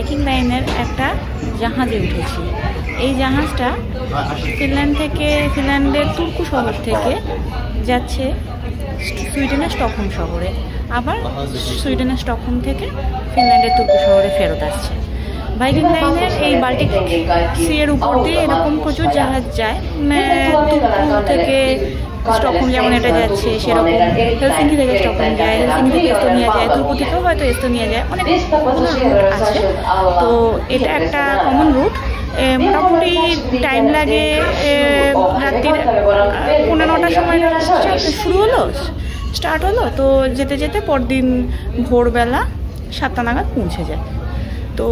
Biking লাইনের একটা জাহাজে উঠেছি। এই জাহাজটা ফিনল্যান্ড থেকে, ফিনল্যান্ডের তুর্কু শহর থেকে যাচ্ছে সুইডেনের স্টকহোম শহরে। আবার সুইডেনের স্টকহোম থেকে ফিনল্যান্ডের তুর্কু শহরে ফেরত আসছে। বাইকিং লাইনের এই বাল্টিক সি এর উপর দিয়ে এরকম প্রচুর জাহাজ যায়। তুর্কু থেকে স্টকহোম যেমন এটা যাচ্ছে সেরকম হেলসিঙ্কি থেকে স্টকহোম যায় হেলসিঙ্কি থেকে এস্তোনিয়া যায় তুর্কু থেকেও হয়তো এস্তোনিয়া যায় অনেক রুট আছে। তো এটা একটা কমন রুট মোটামুটি টাইম লাগে রাত্রির পনেরো নটার সময় শুরু হলো? স্টার্ট হলো? তো যেতে যেতে পরদিন ভোরবেলা সাতটা নাগাদ পৌঁছে যায়। তো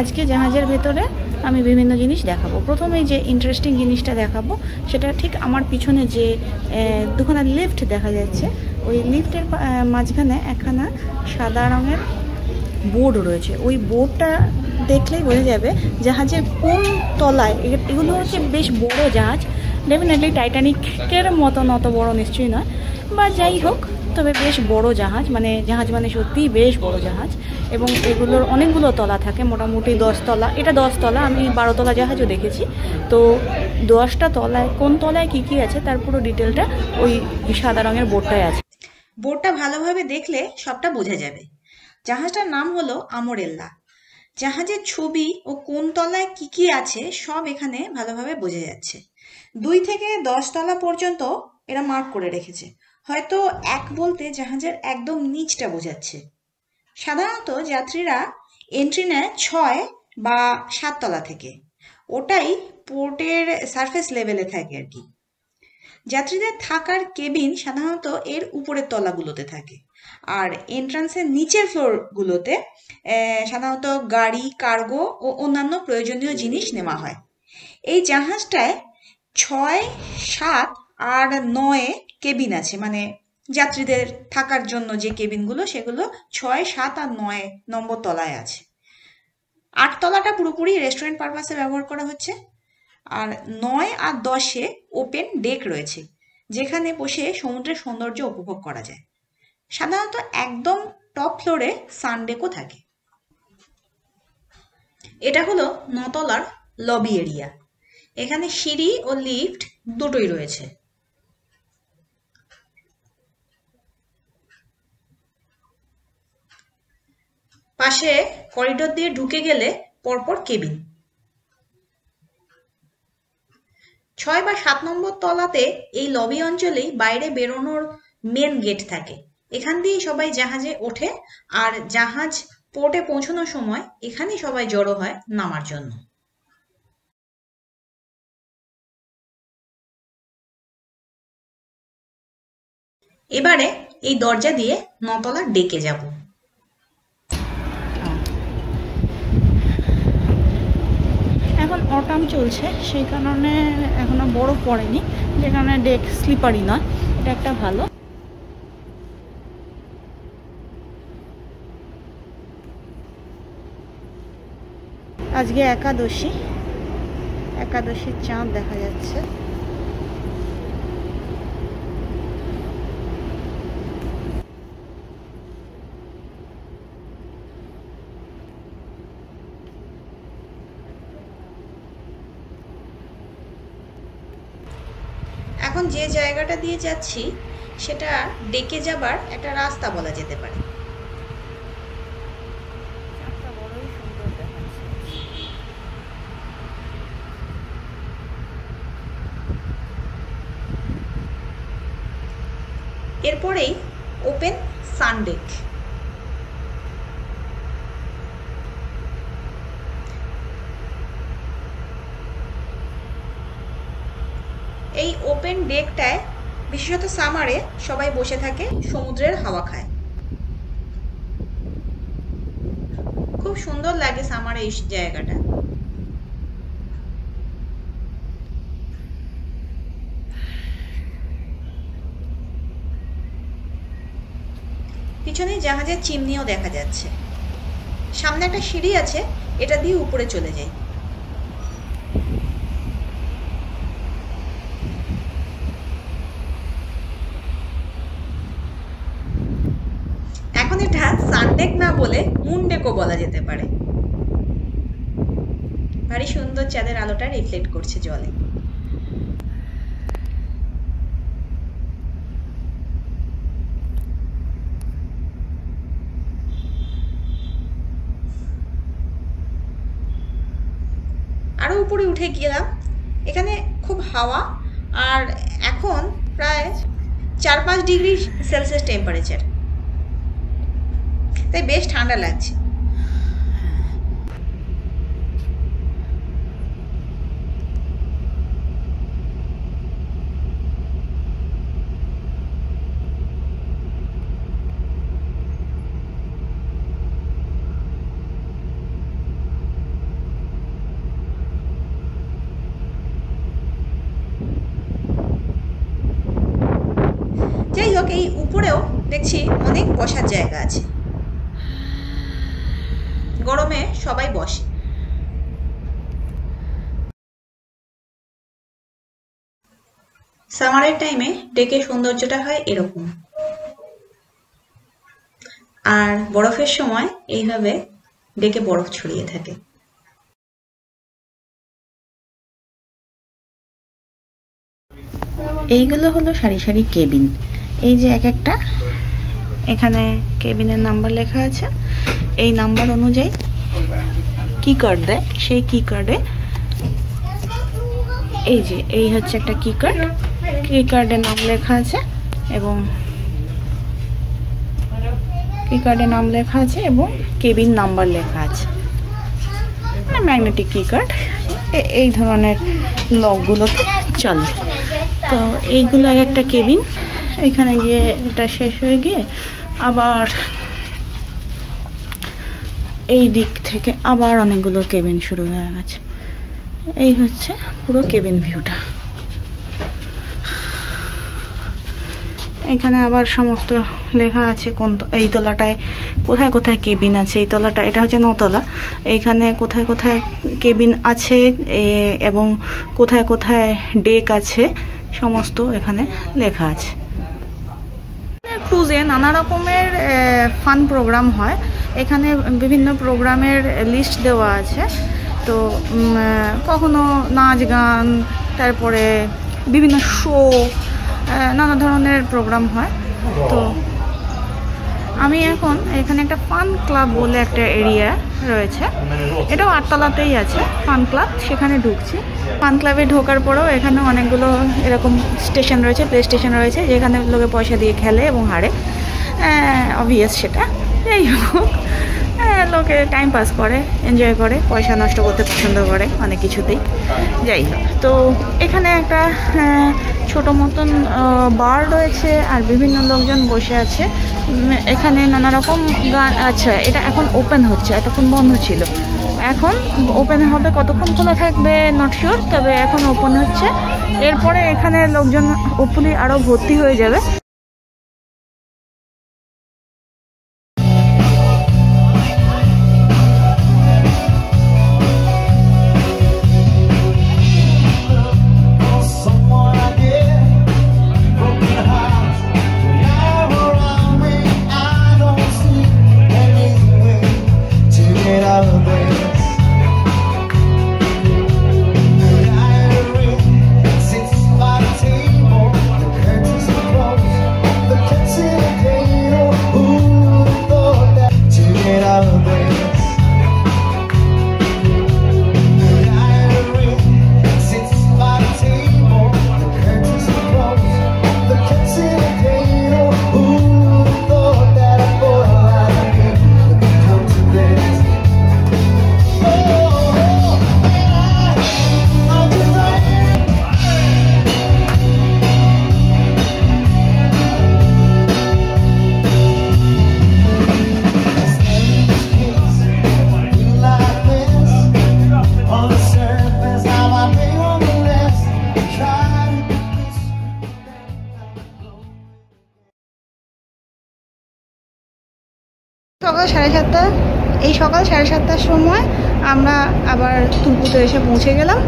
আজকে জাহাজের ভেতরে আমি বিভিন্ন জিনিস দেখাবো। প্রথমেই যে ইন্টারেস্টিং জিনিসটা দেখাবো, সেটা ঠিক আমার পিছনে যে দুখানা লিফট দেখা যাচ্ছে। ওই লিফটের মাঝখানে একখানা সাদা রঙের বোর্ড রয়েছে। ওই বোর্ডটা দেখলেই বোঝা যাবে জাহাজের কোন তলায় এগুলো হচ্ছে বেশ বড় জাহাজ। ডেফিনেটলি টাইটানিকের মতন অত বড় নিশ্চয়ই নয়। বা যাই হোক তবে বেশ বড় জাহাজ মানে জাহাজ মানে সত্যিই বেশ বড় জাহাজ এবং এগুলোর অনেকগুলো তলা থাকে, মোটামুটি দশতলা এটা দশতলা আমি বারোতলা জাহাজও দেখেছি। তো দশটা তলায়, কোন তলায় কি কি আছে তার পুরো ডিটেলটা ওই সাদা রঙের বোর্ডটায় আছে। বোর্ডটা ভালোভাবে দেখলে সবটা বোঝা যাবে। জাহাজটার নাম হলো আমরেল্লা। জাহাজের ছবি ও কোন তলায় কি কি আছে সব এখানে ভালোভাবে বোঝা যাচ্ছে। দুই থেকে দশ তলা পর্যন্ত এরা মার্ক করে রেখেছে। হয়তো এক বলতে জাহাজের একদম নিচটা বোঝাচ্ছে। সাধারণত যাত্রীরা এন্ট্রি নেয় ছয় বা সাততলা থেকে। ওটাই পোর্টের সারফেস লেভেলে থাকে আর কি। যাত্রীদের থাকার কেবিন সাধারণত এর উপরের তলাগুলোতে থাকে। আর এন্ট্রান্সের নিচের ফ্লোরগুলোতে সাধারণত গাড়ি কার্গো ও অন্যান্য প্রয়োজনীয় জিনিস নেওয়া হয়। এই জাহাজটায় ছয়, সাত আর নয়ে কেবিন আছে মানে যাত্রীদের থাকার জন্য যে কেবিনগুলো, সেগুলো ছয়, সাত আর নয় নম্বর তলায় আছে। আট তলাটা পুরোপুরি রেস্টুরেন্ট পারপাসে ব্যবহার করা হচ্ছে। আর নয় আর দশে ওপেন ডেক রয়েছে, যেখানে বসে সমুদ্রের সৌন্দর্য উপভোগ করা যায়। সাধারণত একদম টপ ফ্লোরে সানডেকও থাকে। এটা হলো নতলার লবি এরিয়া এখানে সিঁড়ি ও লিফট দুটোই রয়েছে। পাশে করিডোর দিয়ে ঢুকে গেলে পরপর কেবিন। ছয় বা সাত নম্বর তলাতে এই লবি অঞ্চলেই বাইরে বেরোনোর মেন গেট থাকে। এখান দিয়েই সবাই জাহাজে ওঠে আর জাহাজ পোর্টে পৌঁছানোর সময় এখানেই সবাই জড়ো হয় নামার জন্য। এবারে এই দরজা দিয়ে নতলা ডেকে যাব এখন অটাম চলছে, সেই কারণে এখনও বরফ পড়েনি যেখানে ডেক স্লিপারি নয় এটা একটা ভালো। আজকে একাদশী, একাদশীর চাঁদ দেখা যাচ্ছে। যে জায়গাটা দিয়ে যাচ্ছি সেটা ডেকে যাবার একটা রাস্তা বলা যেতে পারে। এরপরেই ওপেন সানডেক। এই ওপেন ডেকটায়, বিশেষত সামারে, সবাই বসে থাকে, সমুদ্রের হাওয়া খায়। খুব সুন্দর লাগে সামারে এই জায়গাটা। পিছনে জাহাজের চিমনিও দেখা যাচ্ছে। সামনে একটা সিঁড়ি আছে, এটা দিয়ে উপরে চলে যায় এখন এটা সান আর্ধেক না বলে মুন্ডেকও বলা যেতে পারে। ভারী সুন্দর চাঁদের আলোটা রিফ্লেক্ট করছে জলে। আরও উপরে উঠে গেলাম। এখানে খুব হাওয়া আর এখন প্রায় চার পাঁচ ডিগ্রি সেলসিয়াস টেম্পারেচার তাই বেশ ঠান্ডা লাগছে। যাই হোক এই উপরেও দেখছি অনেক বসার জায়গা আছে। গরমে সবাই বসে। সামারের টাইমে ডেকে সৌন্দর্যটা হয় এরকম। আর বরফের সময় এইভাবে ডেকে বরফ ছড়িয়ে থাকে। এইগুলো হলো সারি সারি কেবিন। এই যে এক একটা, এখানে কেবিনের নাম্বার লেখা আছে। এই নাম্বার অনুযায়ী কি কার্ড দেয়? সেই কি কার্ডে এই যে, এই হচ্ছে একটা কি কার্ড কি কার্ডের নাম লেখা আছে এবং কি কার্ডের নাম লেখা আছে এবং কেবিন নাম্বার লেখা আছে। ম্যাগনেটিক কি কার্ড এই ধরনের লকগুলোতে চলে। তো এইগুলো এক একটা কেবিন। এখানে গিয়ে এটা শেষ হয়ে গিয়ে আবার এই দিক থেকে আবার অনেকগুলো কেবিন শুরু হয়ে গেছে। এই হচ্ছে পুরো কেবিন ভিউটা। এখানে আবার সমস্ত লেখা আছে কোন এই তলাটায় কোথায় কোথায় কেবিন আছে, এই তলাটা এটা হচ্ছে নতলা। এইখানে কোথায় কোথায় কেবিন আছে এবং কোথায় কোথায় ডেক আছে, সমস্ত এখানে লেখা আছে। ক্রুজে নানা রকমের ফান প্রোগ্রাম হয়। এখানে বিভিন্ন প্রোগ্রামের লিস্ট দেওয়া আছে। তো কখনো নাচ গান, তারপরে বিভিন্ন শো নানা ধরনের প্রোগ্রাম হয়। তো, আমি এখন এখানে একটা ফান ক্লাব বলে একটা এরিয়া রয়েছে। এটাও আটতলাতেই আছে ফান ক্লাব সেখানে ঢুকছি। ফান ক্লাবে ঢোকার পরেও এখানে অনেকগুলো এরকম স্টেশন রয়েছে প্লে স্টেশন রয়েছে, যেখানে লোকে পয়সা দিয়ে খেলে এবং হারে। অবভিয়াস সেটা। যাই হোক লোকে টাইম পাস করে এনজয় করে পয়সা নষ্ট করতে পছন্দ করে অনেক কিছুতেই। যাই হোক তো এখানে একটা আহ, ছোট মতন বার রয়েছে আর বিভিন্ন লোকজন বসে আছে। এখানে নানা রকম গান আচ্ছা এটা এখন ওপেন হচ্ছে এতক্ষণ বন্ধ ছিল। এখন ওপেন হবে কতক্ষণ খোলা থাকবে নট শিওর তবে এখন ওপেন হচ্ছে। এরপরে এখানে লোকজন ওপলি আরও ভর্তি হয়ে যাবে। সকাল সাড়ে সাতটা, এই সকাল সাড়ে সাতটার সময় আমরা আবার তুলপুতে এসে পৌঁছে গেলাম।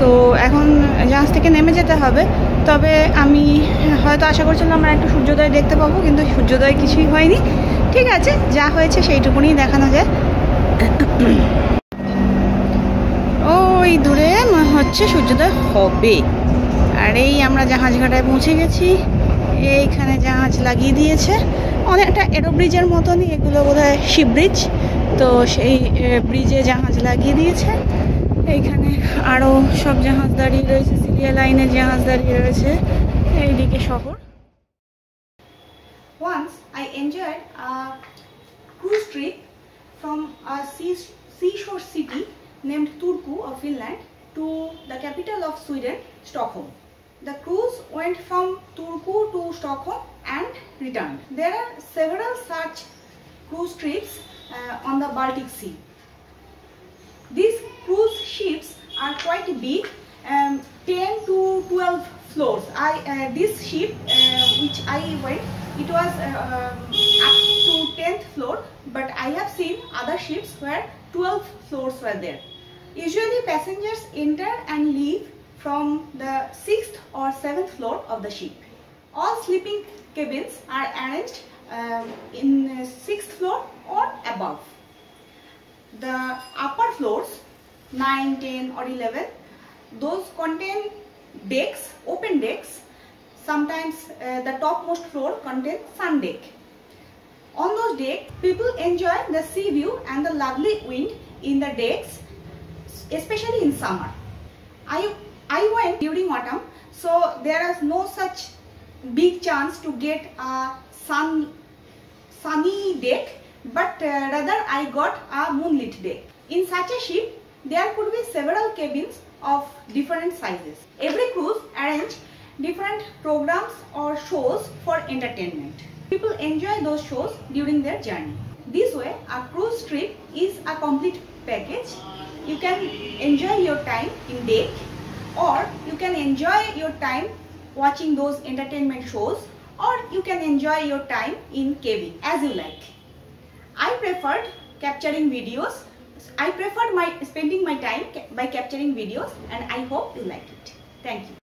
তো এখন জাহাজ থেকে নেমে যেতে হবে। তবে আমি হয়তো আশা করছিলাম আমরা একটু সূর্যোদয় দেখতে পাবো, কিন্তু সূর্যোদয় কিছুই হয়নি। ঠিক আছে, যা হয়েছে সেইটুকুনি দেখানো যায়। ওই দূরে হচ্ছে সূর্যোদয় হবে। আর এই আমরা জাহাজ ঘাটায় পৌঁছে গেছি। এইখানে জাহাজ লাগিয়ে দিয়েছে। অনেকটা এরো ব্রিজের মতনই, এগুলো বোধ হয় শিবব্রিজ তো সেই ব্রিজে জাহাজ লাগিয়ে দিয়েছে। এইখানে আরও সব জাহাজ দাঁড়িয়ে রয়েছে, সিরিয়া লাইনের জাহাজ দাঁড়িয়ে রয়েছে। এইদিকে শহর। Once I enjoyed cruise trip from seashore city named Turku of Finland to the capital of Sweden Stockholm the cruise went from Turku to Stockholm and returned. There are several such cruise trips uh, on the Baltic Sea. These cruise ships are quite big, um, 10 to 12 floors. I uh, this ship uh, which I went, it was uh, um, up to 10th floor, but I have seen other ships where 12 floors were there. Usually passengers enter and leave from the 6th or 7th floor of the ship. All sleeping cabins are arranged um, in uh, 6th floor or above. The upper floors 9 10 or 11 those contain decks open decks. Sometimes uh, the topmost floor contains sun deck. On those decks people enjoy the sea view and the lovely wind in the decks especially in summer. I i went during autumn so there is no such big chance to get a sun sunny deck but uh, rather I got a moonlit deck. In such a ship, there could be several cabins of different sizes. Every cruise arrange different programs or shows for entertainment. People enjoy those shows during their journey. This way, a cruise trip is a complete package. You can enjoy your time in deck or you can enjoy your time watching those entertainment shows or you can enjoy your time in cabin as you like. I preferred capturing videos. I preferred my spending my time by capturing videos and I hope you like it. Thank you.